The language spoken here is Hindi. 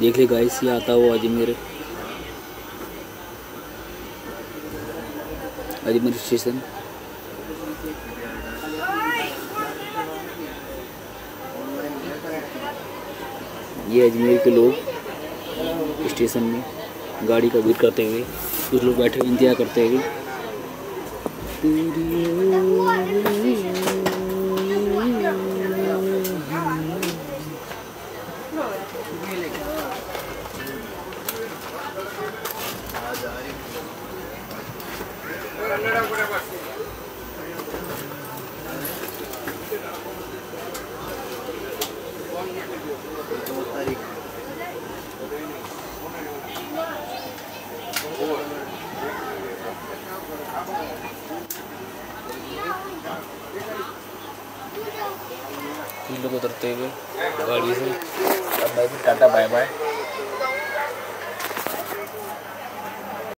देख ले गाइस ये आता हुआ अजमेर अजमेर स्टेशन ये अजमेर के लोग स्टेशन में। गाड़ी का वेट करते हुए कुछ लोग बैठे हुए इंतज़ार करते हुए। तीन लोग उतरते हुए गाड़ी से। अब भाई टाटा बाय बाय